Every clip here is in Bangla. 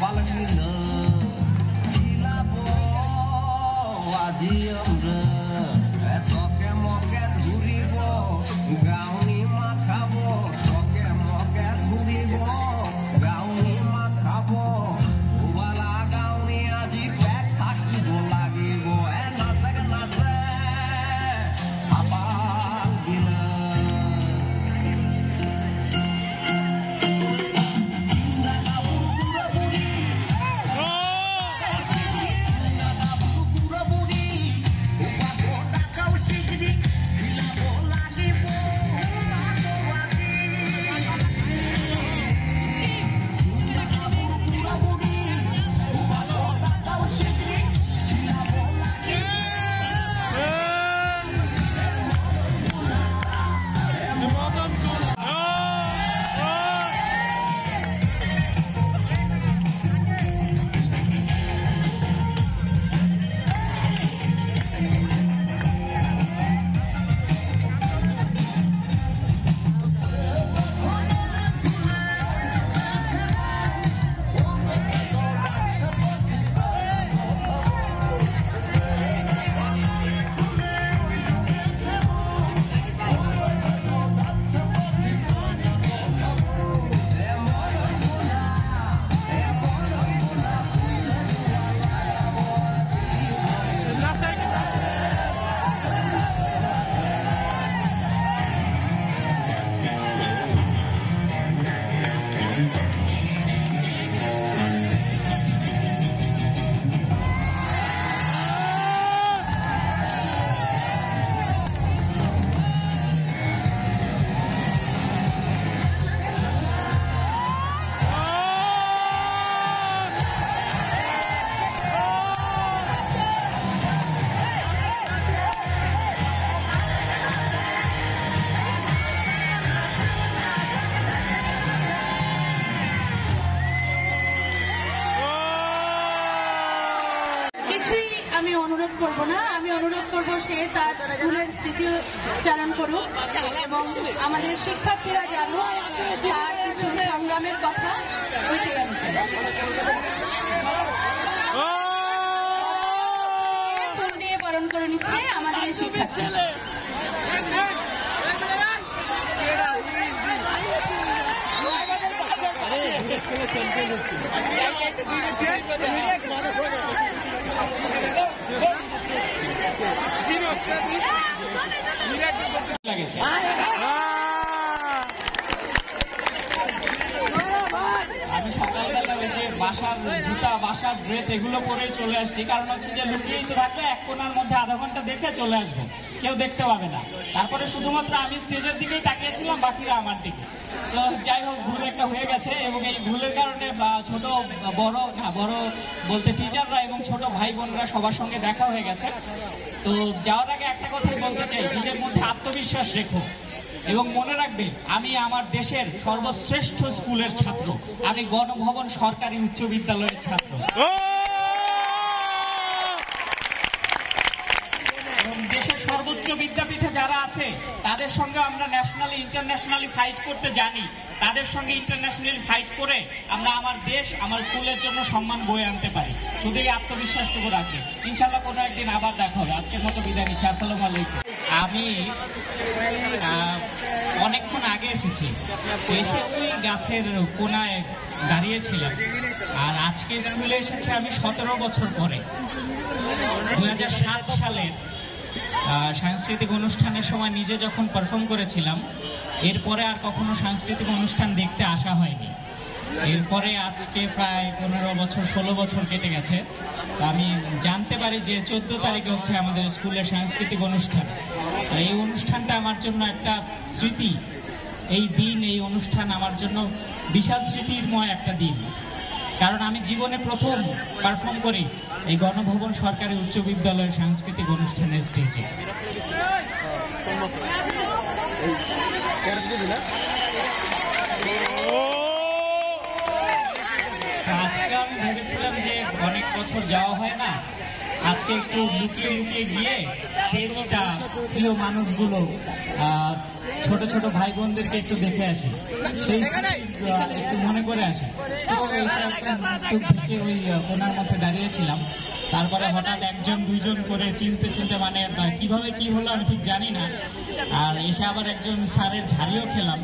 Fala de não, que na boa. করুক এবং আমাদের শিক্ষার্থীরা জানো তার কিছু সংগ্রামের কথা ওইটাই ফুল দিয়ে বরণ করে নিচ্ছে আমাদের শিক্ষার্থী। আমি যে ড্রেস এগুলো চলে আসছি। কারণ হচ্ছে যে লুকিয়েই তো এক মধ্যে আধা ঘণ্টা দেখে চলে আসব। কেউ দেখতে পাবে না। তারপরে শুধুমাত্র আমি স্টেজের দিকেই তাকিয়েছিলাম, বাকিরা আমার দিকে। তো যাই হোক, ভুল একটা হয়ে গেছে এবং এই ভুলের কারণে ছোট বড়, না, বড় বলতে টিচাররা এবং ছোট ভাই বোনরা সবার সঙ্গে দেখা হয়ে গেছে। তো যাওয়ার আগে একটা কথাই বলতে চাই, নিজের মধ্যে আত্মবিশ্বাস রেখো এবং মনে রাখবে, আমি আমার দেশের সর্বশ্রেষ্ঠ স্কুলের ছাত্র, আমি গণভবন সরকারি উচ্চ বিদ্যালয়ের ছাত্র এবং দেশের সর্বোচ্চ বিদ্যাপীঠে যারা আছে, তাদের সঙ্গে আমরা ন্যাশনালি ইন্টারন্যাশনালি ফাইট করতে জানি। তাদের সঙ্গে ইন্টারন্যাশনালি ফাইট করে আমরা আমার দেশ, আমার স্কুলের জন্য সম্মান বয়ে আনতে পারি। শুধু এই আত্মবিশ্বাসটুকু রাখবে। ইনশাল্লাহ কোনো একদিন আবার দেখা হবে। আজকের মতো বিদায় নিচ্ছি? আসসালামু আলাইকুম। আমি অনেকক্ষণ আগে এসেছি। এসে ওই গাছের কোনায় দাঁড়িয়েছিলাম। আর আজকে স্কুলে এসেছি আমি সতেরো বছর পরে। দু সালের সাংস্কৃতিক অনুষ্ঠানের সময় নিজে যখন পারফর্ম করেছিলাম, এরপরে আর কখনো সাংস্কৃতিক অনুষ্ঠান দেখতে আসা হয়নি। এরপরে আজকে প্রায় পনেরো বছর, ষোলো বছর কেটে গেছে। আমি জানতে পারি যে চোদ্দ তারিখে হচ্ছে আমাদের স্কুলের সাংস্কৃতিক অনুষ্ঠান। এই অনুষ্ঠানটা আমার জন্য একটা স্মৃতি। এই দিন, এই অনুষ্ঠান আমার জন্য বিশাল স্মৃতিরময় একটা দিন। কারণ আমি জীবনে প্রথম পারফর্ম করি এই গণভবন সরকারি উচ্চ বিদ্যালয়ের সাংস্কৃতিক অনুষ্ঠানের স্টেজে আজকে আমি ভেবেছিলাম যে অনেক বছর যাওয়া হয় না। আজকে একটু লুকিয়ে লুকিয়ে গিয়ে স্টেজটা প্রিয় মানুষগুলো ছোট ছোট ভাই বোনদেরকে একটু দেখে আসি। সেই একটু মনে করে আসি। থেকে ওই ওনার মধ্যে দাঁড়িয়েছিলাম। তারপরে হঠাৎ একজন, দুইজন করে চিনতে চিনতে মানে কীভাবে কি হলো আমি ঠিক জানি না। আর এসে আবার একজন স্যারের ঝাড়িও খেলাম।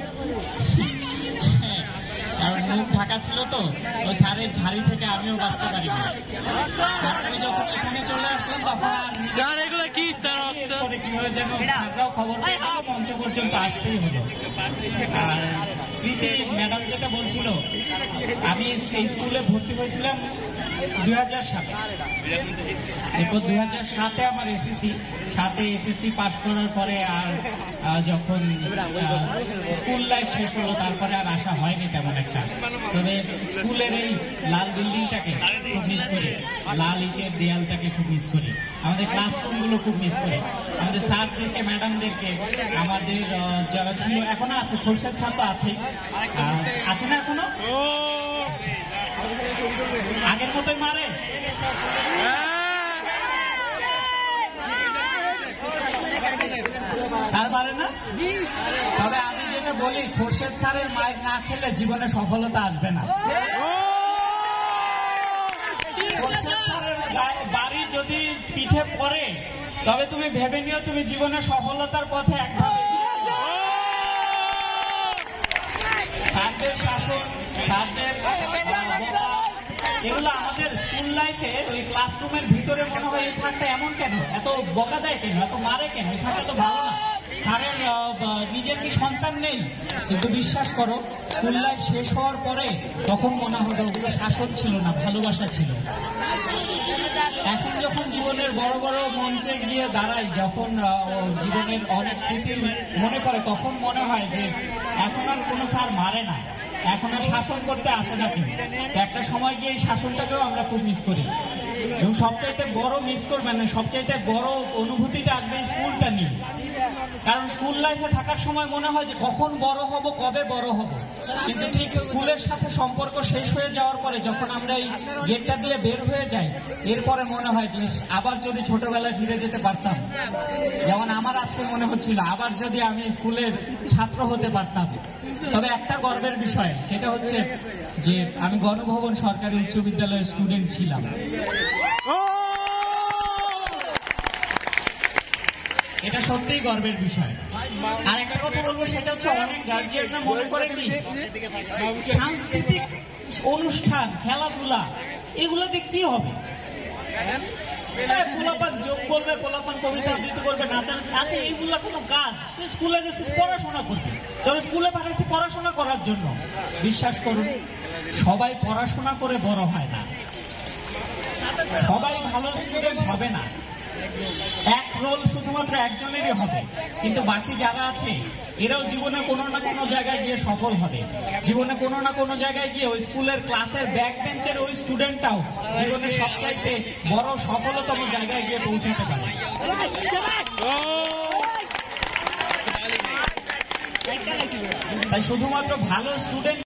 কারণ মুখ ঢাকা ছিল তো, ওই স্যারের ঝাড়ি থেকে আমিও বাঁচতে পারি না অপশন যেন স্যাররাও খবর মঞ্চ পর্যন্ত আসতেই হলো আর স্মৃতি ম্যাডাম যেটা বলছিল আমি এই স্কুলে ভর্তি হয়েছিলাম সাতে এসএসসি পাশ করার পরে আর যখন স্কুল লাইফ শেষ হলো, তারপরে আর হয়নি একটা। স্কুলের এই লাল বিল্ডিংটাকে লাল ইটের দেয়ালটাকে খুব মিস করি। আমাদের ক্লাসরুমগুলো খুব মিস করি। আমাদের স্যারদেরকে ম্যাডামদেরকে আমাদের যারা ছিল, এখনও আছে, খোরশেদ স্যার তো আছেই। আছে না এখনও? আগের মতোই মারে স্যার পারে না? তবে আমি যেটা বলি খোরশেদ স্যারের মায়ের না খেলে জীবনে সফলতা আসবে না। বাড়ি যদি পিঠে পড়ে তবে তুমি ভেবে নিও তুমি জীবনে সফলতার পথে একভাবে স্যারদের শাসন স্যারদের এগুলো আমাদের স্কুল লাইফে ওই ক্লাসরুমের ভিতরে মনে হয় এই স্যারটা এমন কেন? এত বকা দেয় কেন? এত মারে কেন? এই স্যারটা তো ভালো না। স্যারের নিজের কি সন্তান নেই? কিন্তু বিশ্বাস করো স্কুল লাইফ শেষ হওয়ার পরে তখন মনে হলো ওগুলো শাসন ছিল না, ভালোবাসা ছিল। এখন যখন জীবনের বড় বড় মঞ্চে গিয়ে দাঁড়াই যখন জীবনের অনেক স্মৃতি মনে পড়ে, তখন মনে হয় যে এখন আর কোনো স্যার মারে না। এখন আর শাসন করতে আসে না কিন্তু একটা সময় গিয়ে এই শাসনটাকেও আমরা খুব মিস করি। এবং সবচাইতে বড় মিস করবেন সবচাইতে বড় অনুভূতিটা আসবে স্কুলটা নিয়ে। কারণ স্কুল লাইফে থাকার সময় মনে হয় যে কখন বড় হব, কবে বড় হব। কিন্তু ঠিক স্কুলের সাথে সম্পর্ক শেষ হয়ে যাওয়ার পরে যখন আমরা এই গেটটা দিয়ে বের হয়ে যাই, এরপরে মনে হয় যে আবার যদি ছোটবেলায় ফিরে যেতে পারতাম। যেমন আমার আজকে মনে হচ্ছিল, আবার যদি আমি স্কুলের ছাত্র হতে পারতাম। তবে একটা গর্বের বিষয়, সেটা হচ্ছে যে, আমি গণভবন সরকারি উচ্চ বিদ্যালয়ের স্টুডেন্ট ছিলাম। এটা সত্যিই গর্বের বিষয়। আর একটা কথা বলব সেটা হচ্ছে অনেক গার্জিয়ানরা মনে করে কি? সাংস্কৃতিক অনুষ্ঠান খেলাধুলা এগুলোতে কি হবে। হ্যাঁ, আছে কোনো কাজ। তুই স্কুলে পড়াশোনা স্কুলে পড়াশোনা করার জন্য। বিশ্বাস করুন সবাই পড়াশোনা করে বড় হয় না। সবাই ভালো স্টুডেন্ট হবে না। এক রোল শুধুমাত্র একজনেরই হবে। কিন্তু বাকি যারা আছে, এরাও জীবনে কোনো না কোনো জায়গায় গিয়ে সফল হবে। জীবনে কোনো না কোনো জায়গায় গিয়ে ওই স্কুলের ক্লাসের ব্যাক বেঞ্চের ওই স্টুডেন্টটাও জীবনে সবচাইতে বড় সফলতম জায়গায় গিয়ে পৌঁছাতে পারে। তাই শুধুমাত্র ভালো স্টুডেন্ট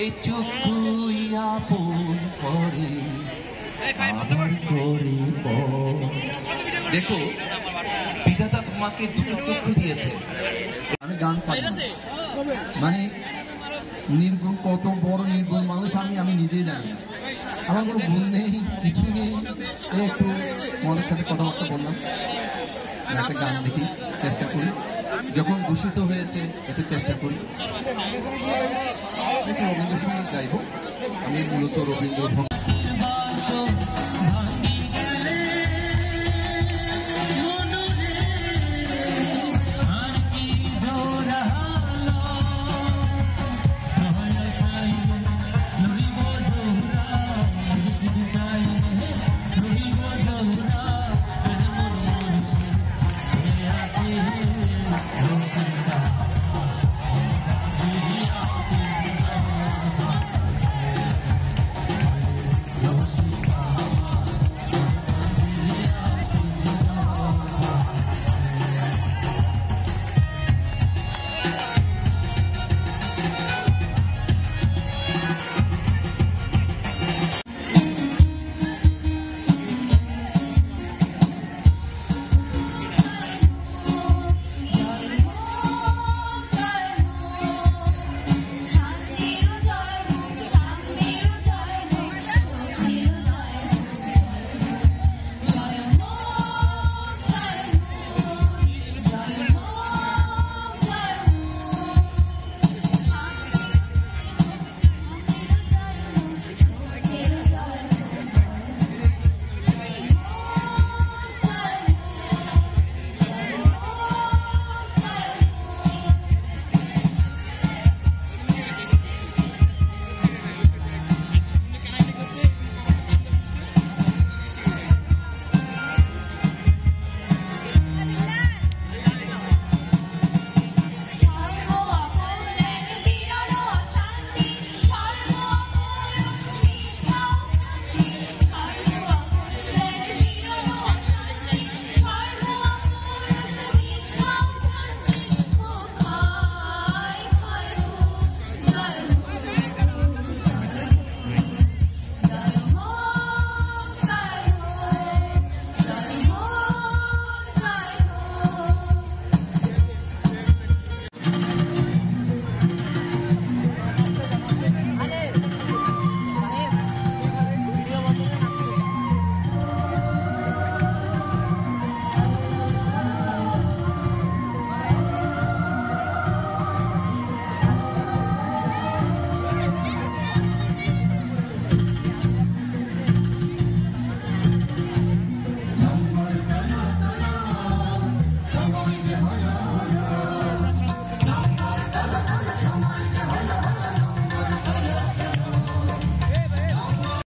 এই করে দেখো বিধাতা তোমাকে দুটো চক্ষু দিয়েছে। আমি গান পাই মানে নির্গুণ কত বড় নির্গুণ মানুষ আমি আমি নিজেই জানি আমার কোনো গুণ নেই কিছু নেই। একটু মনের সাথে কথাবার্তা বললাম। একটা গান দেখি চেষ্টা করি। যখন দূষিত হয়েছে এতে চেষ্টা করি। রবীন্দ্রসঙ্গীত গাইব আমি মূলত রবীন্দ্র